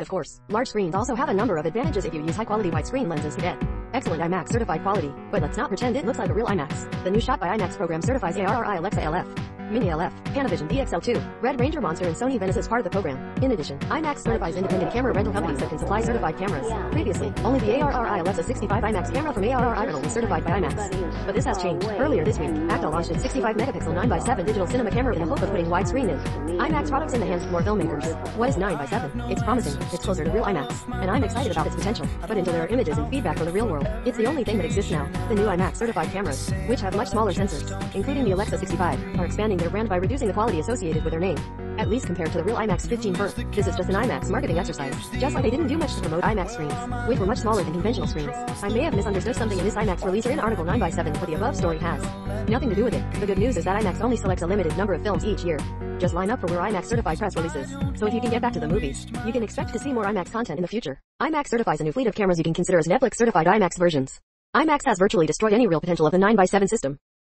Of course, large screens also have a number of advantages if you use high-quality widescreen lenses to get excellent IMAX certified quality. But let's not pretend it looks like a real IMAX. The new Shot by IMAX program certifies ARRI Alexa LF. Mini LF, Panavision DXL2, Red Ranger Monster and Sony Venice as part of the program. In addition, IMAX certifies independent camera rental companies that can supply certified cameras. Previously, only the ARRI Alexa 65 IMAX camera from ARRI rental was certified by IMAX. But this has changed. Earlier this week, Acta launched its 65 megapixel 9x7 digital cinema camera in the hope of putting widescreen in. IMAX products in the hands of more filmmakers. What is 9x7? It's promising, it's closer to real IMAX, and I'm excited about its potential. But until there are images and feedback from the real world, it's the only thing that exists now. The new IMAX certified cameras, which have much smaller sensors, including the Alexa 65, are expanding their brand by reducing the quality associated with their name. At least compared to the real IMAX 15 Pro, this is just an IMAX marketing exercise. Just like they didn't do much to promote IMAX screens, which were much smaller than conventional screens. I may have misunderstood something in this IMAX release or in article 9x7, but the above story has nothing to do with it. The good news is that IMAX only selects a limited number of films each year. Just line up for where IMAX certified press releases. So if you can get back to the movies, you can expect to see more IMAX content in the future. IMAX certifies a new fleet of cameras you can consider as Netflix certified IMAX versions. IMAX has virtually destroyed any real potential of the 9x7 system.